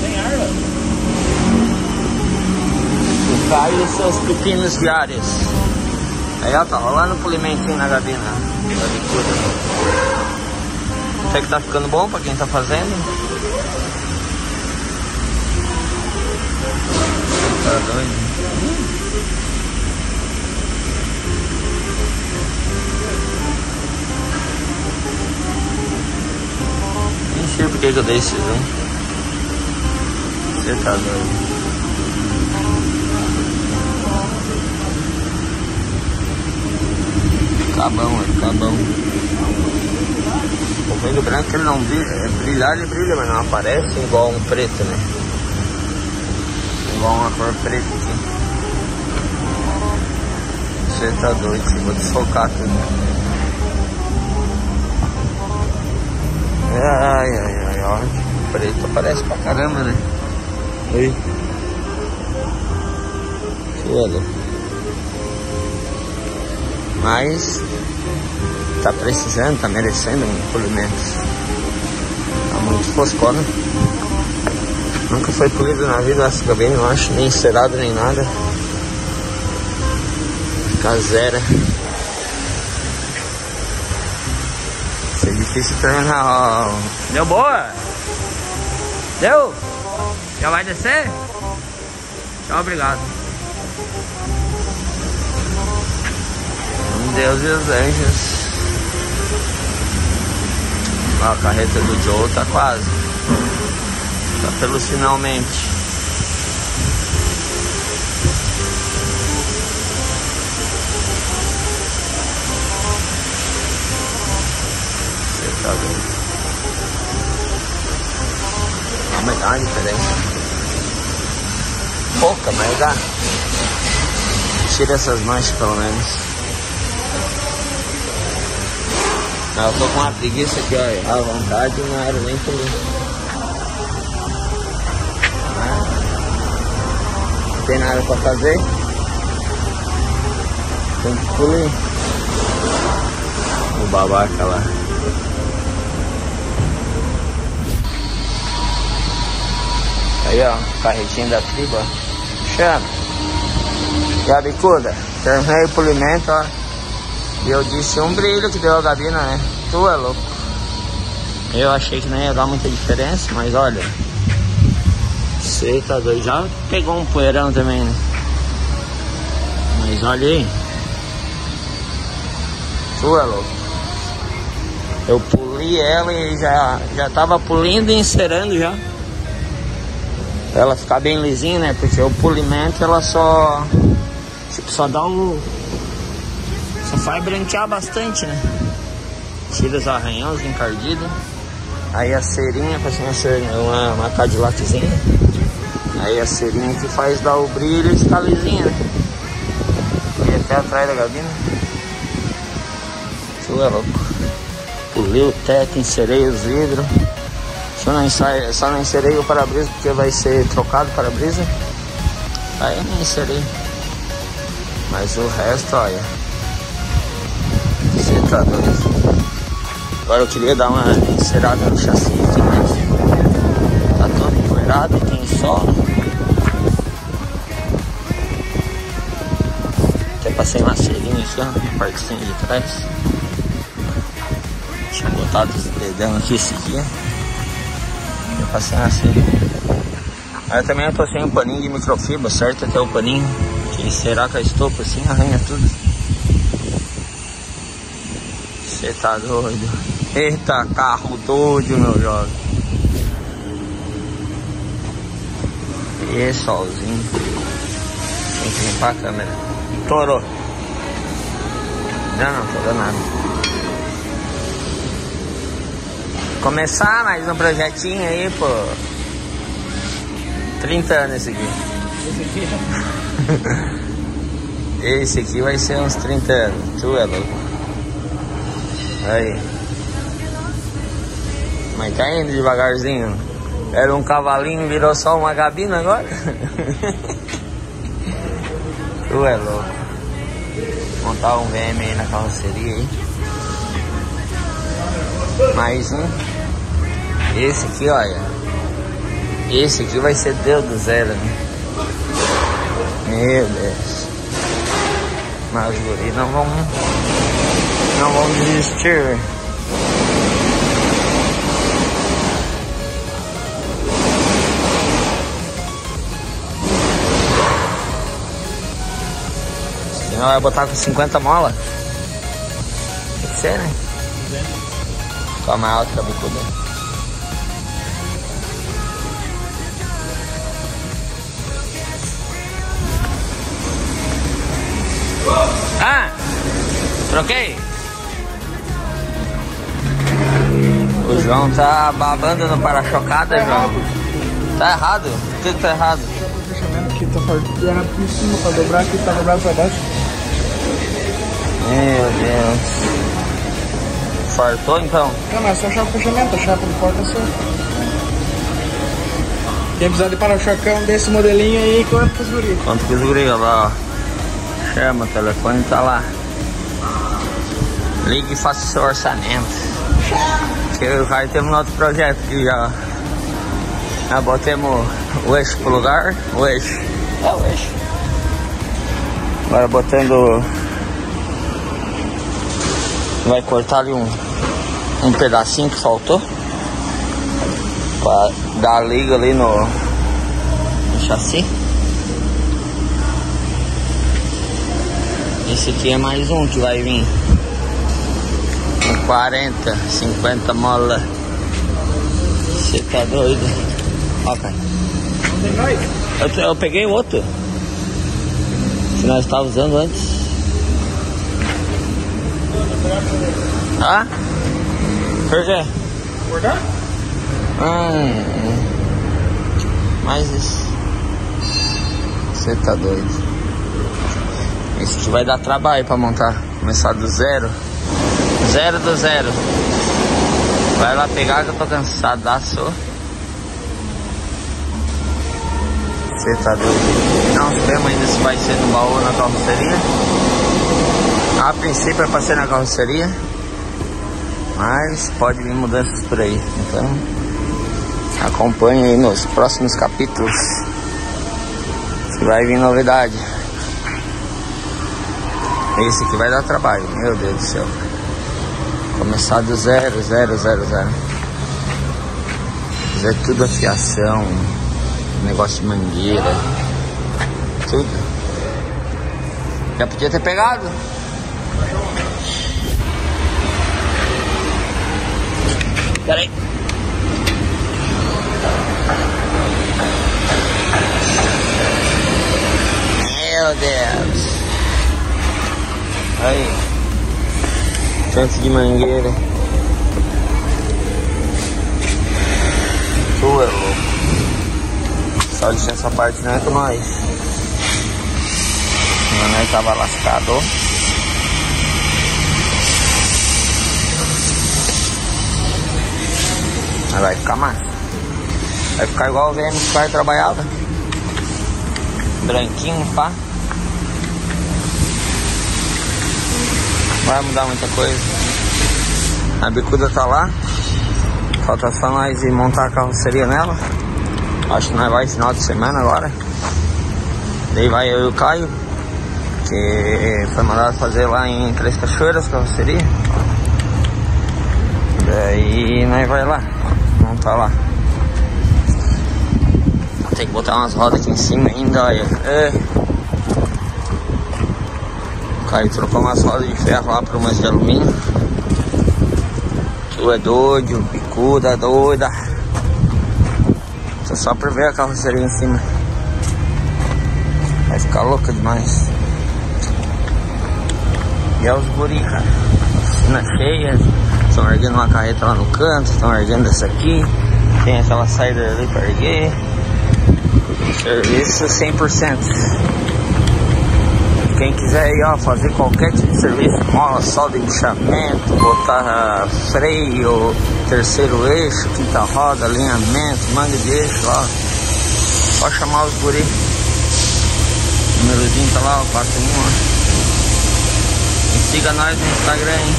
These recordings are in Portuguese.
Tem arma? O Caio e seus pepinos diários. Aí ó, tá rolando o polimentinho na gabina. Da. Até que tá ficando bom pra quem tá fazendo. Nem sei por que que eu dei esse zoom. Você tá doido. Cabão, é cabão. O vermelho branco ele não brilha, é brilhar ele brilha, mas não aparece igual um preto, né? Igual uma cor preta aqui. Você tá doido, vou desfocar tudo. Ai, ai, ai, ó. Preto aparece pra caramba, né? Aí. Olha. Mas tá precisando, tá merecendo um polimento. Tá muito foscona. Nunca foi polido na vida essa cabine, eu acho, nem encerado nem nada. Fica zero. Isso é difícil terminar. Deu boa? Deu? Já vai descer? Tchau, obrigado. Deus e os anjos. Ó, a carreta do Joe tá quase. Tá pelos finalmente. Tira essas manchas pelo menos. Eu tô com uma preguiça aqui, ó. À vontade não era nem por. Não tem nada pra fazer. Tem que pulir. O babaca lá. Aí ó, carretinho da tribo, ó. Chama. E a bicuda. Terminei o polimento, ó. E eu disse um brilho que deu a gabina, né? Tu é louco. Eu achei que não ia dar muita diferença, mas olha. Você tá doido. Já pegou um poeirão também, né? Mas olha aí. Tu é louco. Eu puli ela e já, já tava pulindo e encerando já. Pra ela ficar bem lisinha, né? Porque o polimento ela só. Só dá um. Só faz branquear bastante, né? Tira os arranhões, os encardidos. Aí a cerinha, cima ser uma, uma Cadillaczinha. Aí a cerinha que faz dar o brilho e ficar lisinha, né? E até atrás da gabina. Tu é louco. Pulei o teto, encerei os vidros. Só não, ensai, só não encerei o para-brisa porque vai ser trocado o para-brisa. Aí eu não encerei. Mas o resto, olha. Você tá doido. Agora eu queria dar uma encerada no chassi aqui, mas tá todo empoeirado e tem sol. Até passei uma cerinha aqui, ó, na partezinha de trás. Tinha botado os dedão aqui esse dia. Eu passei uma cerinha. Aí também eu tô sem um paninho de microfibra, certo? Até o paninho. Que será que a estopa assim arranha tudo. Você tá doido? Eita, carro doido, meu jovem. E solzinho. Tem que limpar a câmera. Torou. Não, não, torou nada. Começar mais um projetinho aí, pô. 30 anos esse aqui. Esse aqui vai ser uns 30 anos. Tu é louco. Aí. Mas tá indo devagarzinho. Era um cavalinho, virou só uma gabina agora. tu é louco. Montar um VM aí na carroceria aí. Mais um. Esse aqui, olha. Esse aqui vai ser Deus do zero, né? Meu Deus. Mas os guris não vão. Não vão desistir. Senão vai botar com 50 mola. Tem que ser, né? Toma alta da bicuda. Troquei. O João tá babando no para-chocada, João. Tá errado? O que, que tá errado? Aqui tá errado por cima pra dobrar aqui, tá dobrado pra baixo. Meu Deus. Fartou então? Não, mas é só achar o fechamento, a chapa do porta só. Quem precisar de para-chocão desse modelinho aí, quanto pros guri? Quanto que os guri, olha lá, ó. Chama, o telefone tá lá. Ligue e faça o seu orçamento. Que vai ter um outro projeto aqui já. Já botemos o eixo pro lugar. O eixo. É o eixo. Agora botando. Vai cortar ali um, um pedacinho que faltou. Pra dar a liga ali no, no chassi. Esse aqui é mais um que vai vir. Com 40, 50 mola. Você tá doido? Ó, cara. Eu, eu peguei outro. Que nós estávamos usando antes. Ah? Por quê? Acordar? Hum, mas isso. Você tá doido. Esse aqui vai dar trabalho pra montar. Começar do zero. Zero do zero. Vai lá pegar que eu tô cansadaço. Você tá doido. Não sabemos ainda se vai ser no baú ou na carroceria. A princípio é pra ser na carroceria. Mas pode vir mudanças por aí. Então acompanhe aí nos próximos capítulos. Que vai vir novidade. Esse aqui vai dar trabalho, meu Deus do céu. Começar do zero, zero, zero, zero. Fazer tudo a fiação, negócio de mangueira, tudo. Já podia ter pegado. Peraí. Meu Deus. Aí. Tanto de mangueira. Tu é louco. Só essa parte não é com nós. Senão nós tava lascado. Mas vai ficar massa. Vai ficar igual o VMS que trabalhava. Branquinho, pá. Vai mudar muita coisa. A bicuda tá lá. Falta só nós ir montar a carroceria nela. Acho que nós vai final de semana agora. Daí vai eu e o Caio. Que foi mandado fazer lá em Três Cachoeiras carroceria. Daí nós vai lá. Montar lá. Tem que botar umas rodas aqui em cima ainda, olha. É. Aí trocou umas rodas de ferro lá para umas de alumínio. Tu é doido, bicuda doida. Tô só pra ver a carroceria em cima. Vai ficar louca demais. E é os guri, cara. Cheia. Estão erguendo uma carreta lá no canto. Estão erguendo essa aqui. Tem aquela saída ali pra erguer. Serviço 100%. Quem quiser aí, ó, fazer qualquer tipo de serviço, mola, solda, embuchamento, botar freio, terceiro eixo, quinta roda, alinhamento, manga de eixo, ó. Chamar os guri. O númerozinho tá lá, ó, 41, ó. E siga nós no Instagram, hein.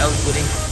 É os guri.